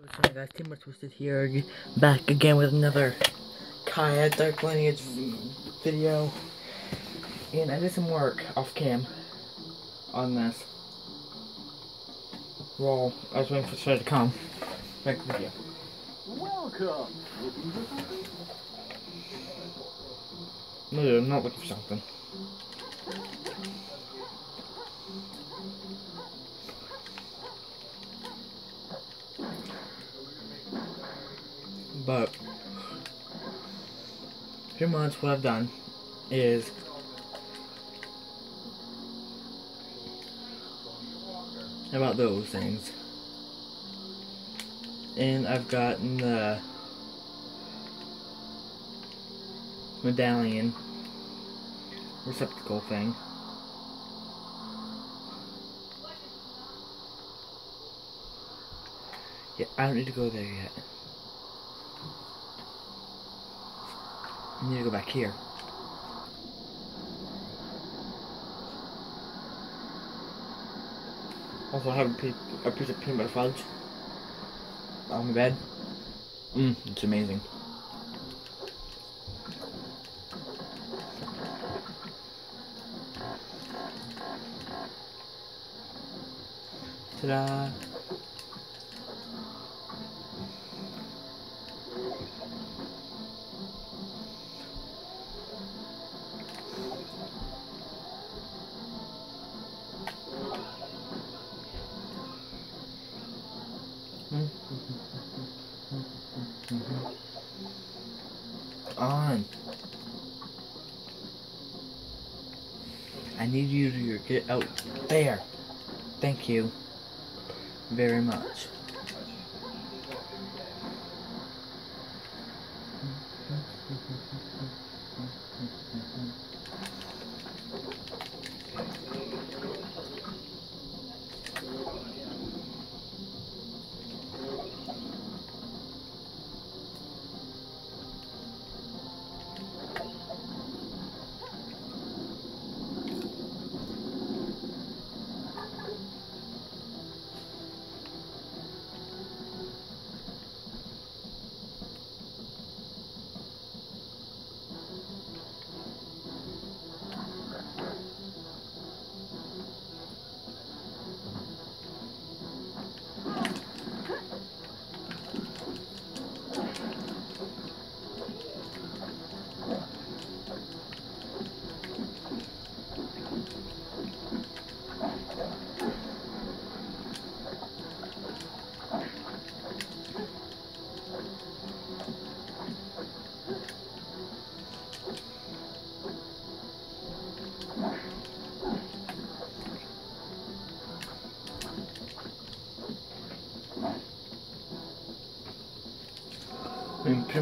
What's up guys, Team Twisted here, back again with another Kya Dark Lineage video. And I did some work off cam on this. Well, I was waiting for Shay to come. Make the video. Welcome. No, I'm not looking for something. But pretty much what I've done is about those things. And I've gotten the medallion receptacle thing. Yeah, I don't need to go there yet. I need to go back here. Also, I have a piece, a piece of peanut butter fudge on my bed. Mmm, it's amazing. Ta-da! Get out there. Thank you very much.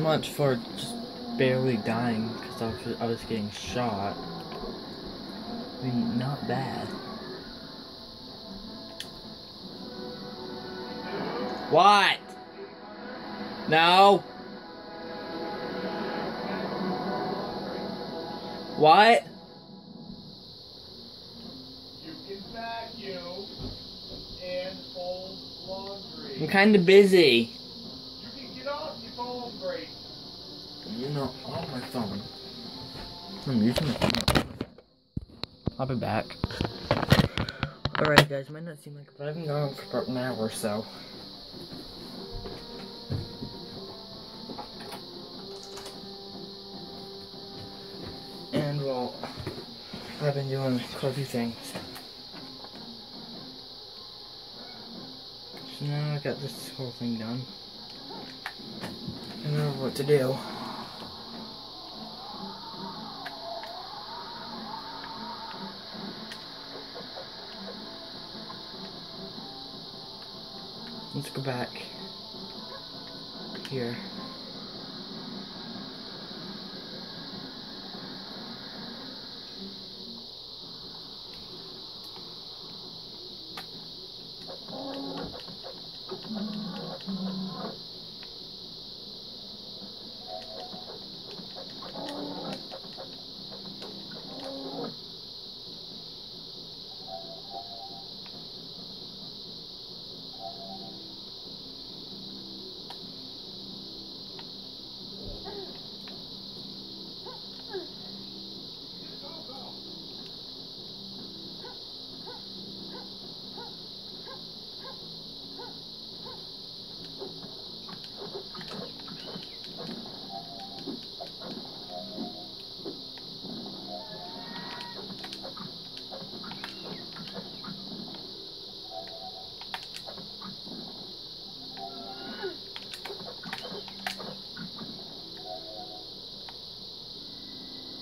Much for just barely dying because I was, I was getting shot. I mean, not bad. What? No. What? You can vacuum and fold laundry. I'm kind of busy. You can get off your phone break. You know, on my phone. I'm using my phone. I'll be back. Alright guys, might not seem like it, but I've been gone for about an hour or so. And well, I've been doing quite a few things. So now I got this whole thing done. I don't know what to do. Let's go back here.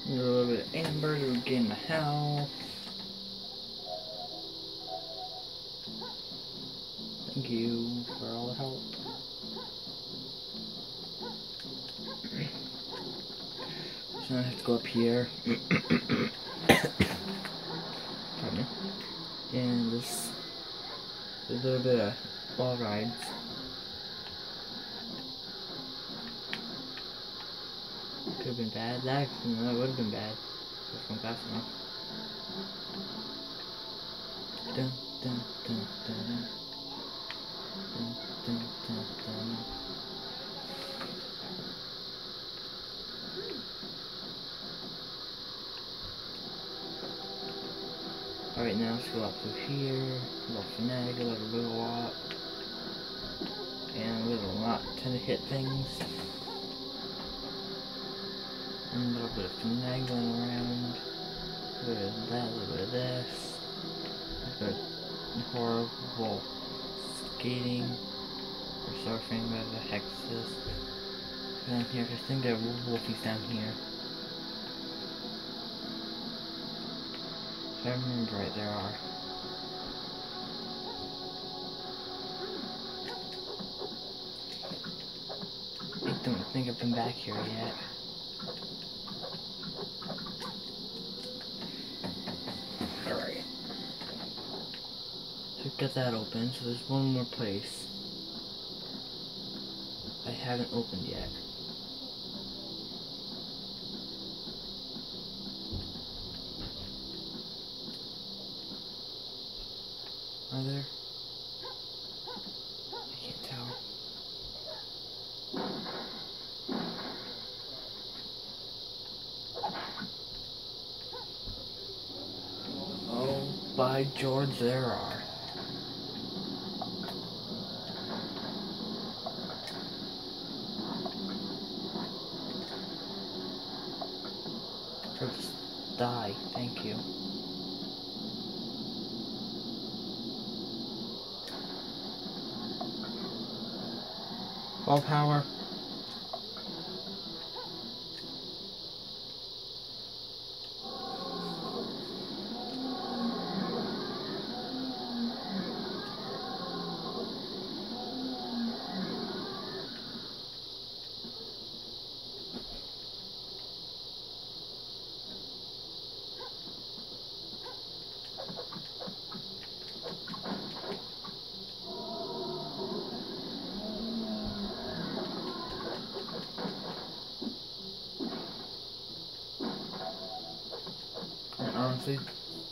Amber to gain the health. Thank you for all the help. So I have to go up here. Pardon me. And this a little bit of wall rides. Have been bad. That no, would have been bad. If I'm fast enough. Dun dun dun dun. Dun dun dun dun. Alright, now let's go up to here, a little finagle, a little lot, and a little lot to hit things. A little bit of finagling around, a little bit of that, a little bit of this, a bit of horrible skating, or surfing, whatever the heck this is. Down here, I think there are wolfies down here. If I remember right, there are. I don't think I've been back here yet. Alright. Get that open, so there's one more place I haven't opened yet. Are there? I can't tell. Oh, by George, there are. Just die, thank you. All power.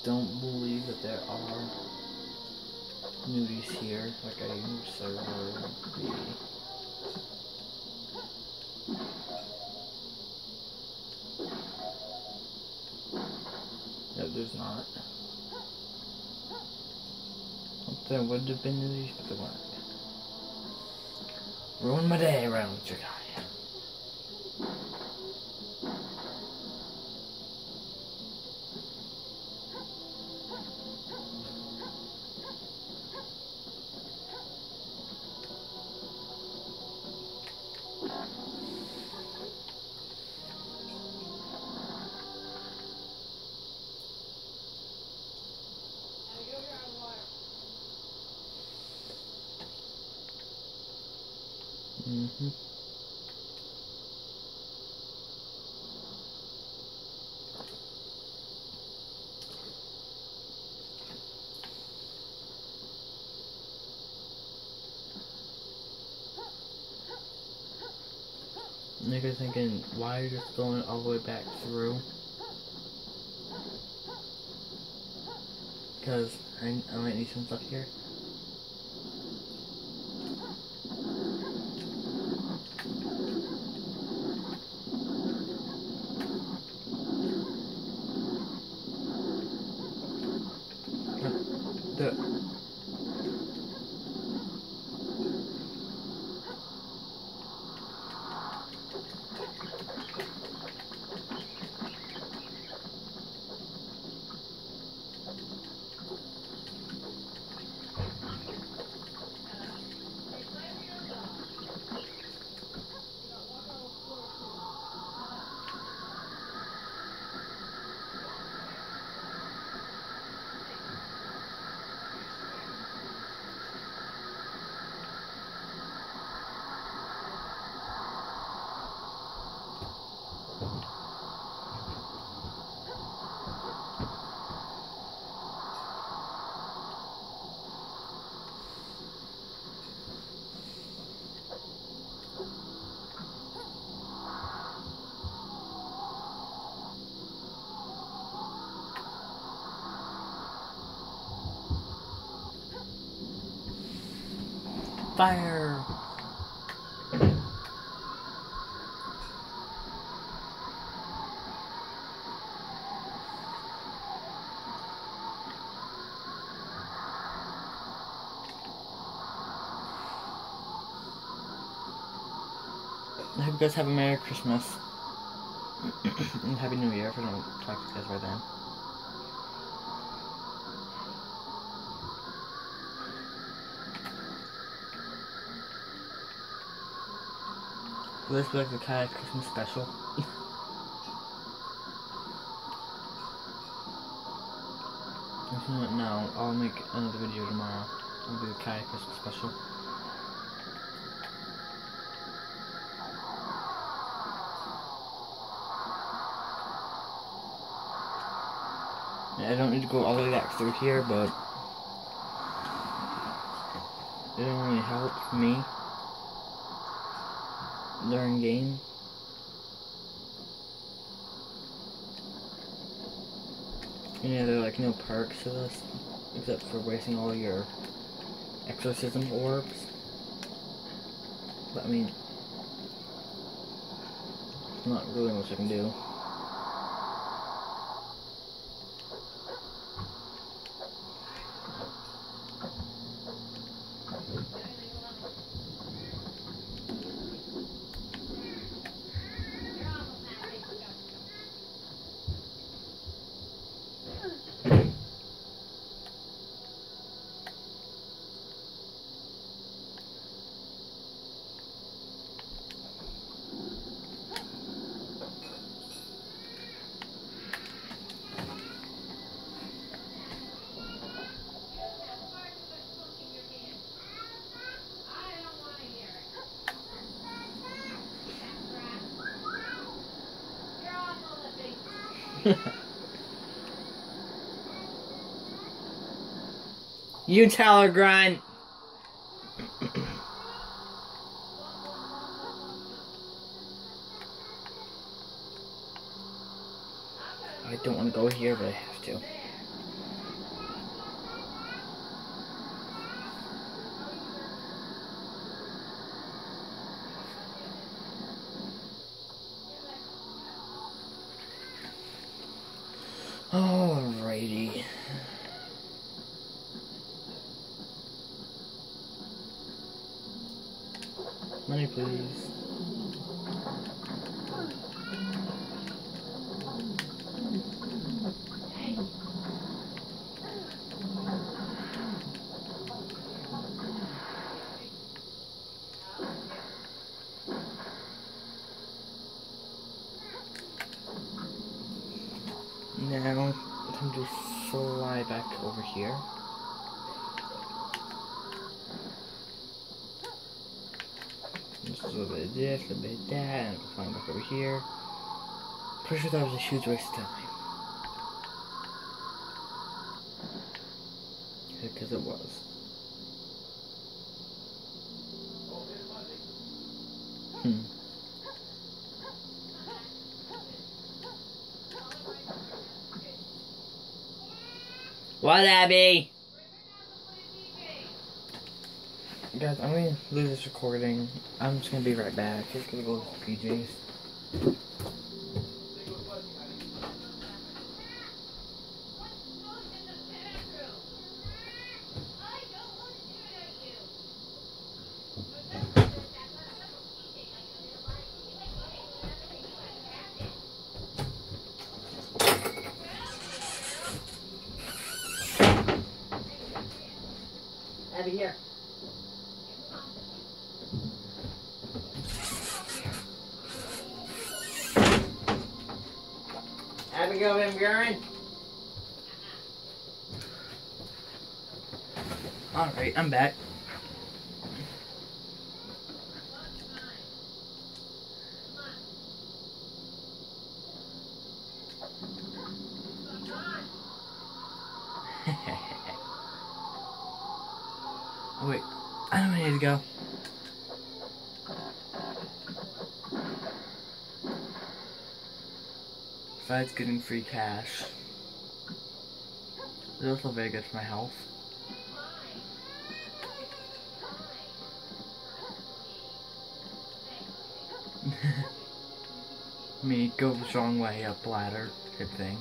Don't believe that there are nudies here, like I used server B. No, there's not. There would have been nudies, but there weren't. Ruin my day around with Nigga thinking, why are you just going all the way back through? Because I, I might need some stuff here. Fire! I hope you guys have a Merry Christmas. and Happy New Year if I don't talk to you guys by then. This like the Kai Christmas special? If not now, I'll make another video tomorrow. It'll be the Kai Christmas special. I don't need to go all the way back through here, but it don't really help me during game. Yeah, there are like no perks to this, except for wasting all your exorcism orbs. But I mean, not really much I can do. You tell her, Grunt. I don't want to go here, but I have to. Alrighty. Money, please. Now, time to fly back over here. Just a little of that, and fly back over here. Pretty sure that was a huge waste of time. Because it was. Hmm. What, Abby? Guys, I'm gonna lose this recording. I'm just gonna be right back. Just gonna go to PJs. Abby, here. Abigail Van Buren. Alright, I'm back. Besides getting free cash, it's also very good for my health. Me go the wrong way up ladder, good thing.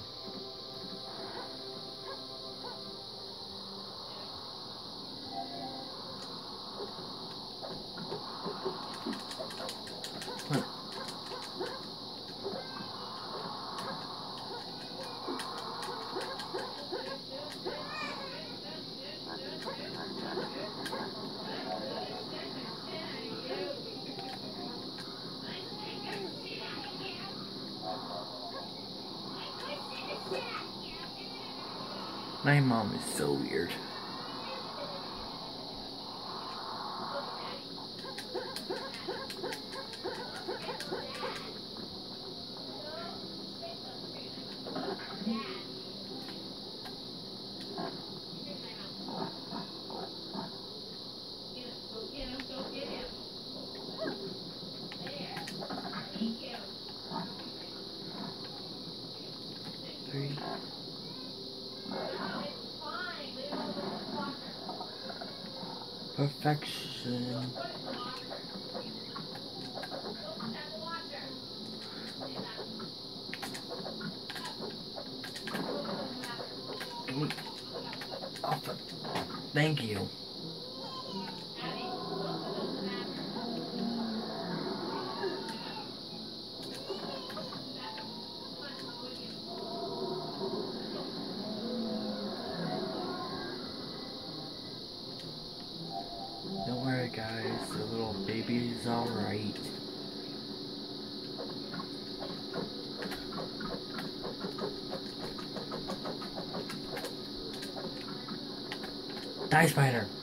My mom is so weird. Perfection. Thank you. Die, spider!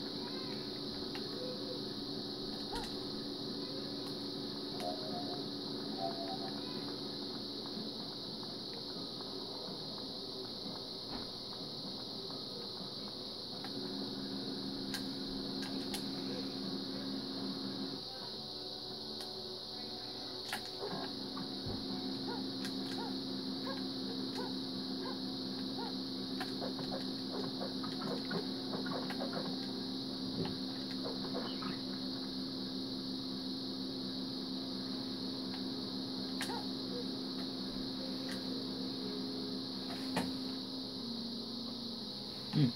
Hmm.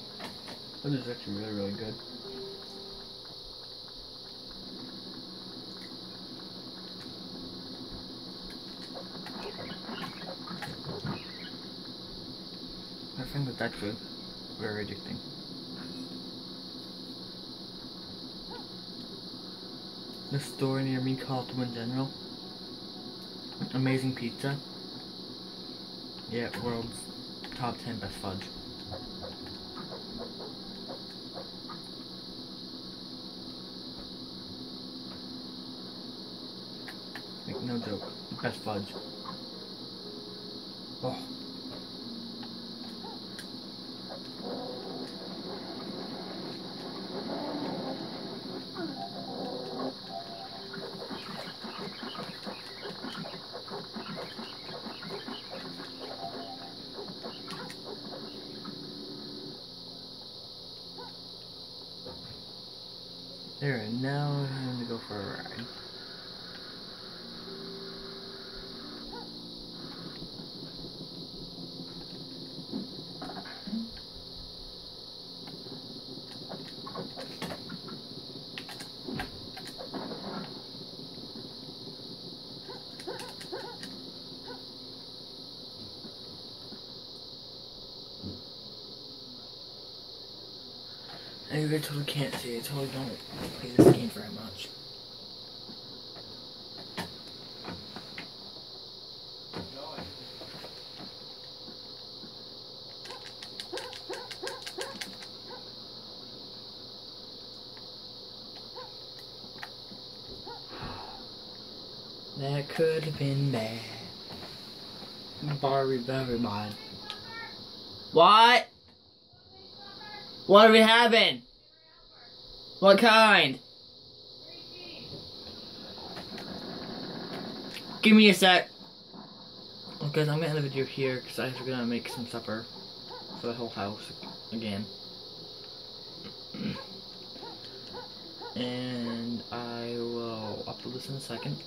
That is actually really, really good. I find that actually very addicting. The store near me called Twin General. Amazing pizza. Yeah, world's top 10 best fudge. Like, no joke. Best fudge. Oh. There, and now I'm going to go for a ride. I totally can't see. I totally don't play this game very much. That could have been bad. Barbie Beverly Mod. What? What are we having? What kind? Give me a sec. Well, guys, I'm gonna end the video here because I'm gonna make some supper for the whole house again. and I will upload this in a second.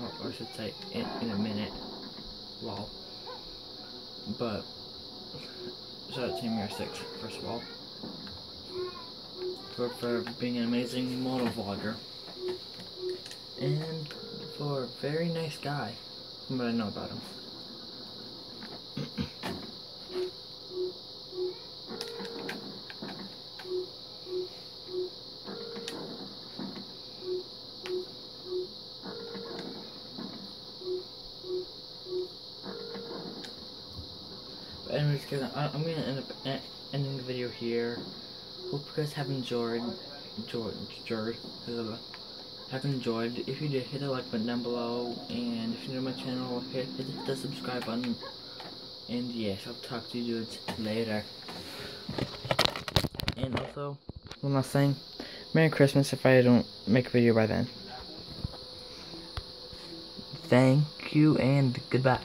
or I should say in, in a minute. Lol. But shout out to Mirror Six first of all for for being an amazing moto vlogger and for a very nice guy from what I know about him. Anyways, guys, I'm gonna end up ending the video here. Hope you guys have enjoyed, enjoyed, enjoyed, uh, have enjoyed. If you did, hit the like button down below, and if you're new to my channel, hit, hit the subscribe button. And yes, I'll talk to you dudes later. And also, one last thing, Merry Christmas if I don't make a video by then. Thank you and goodbye.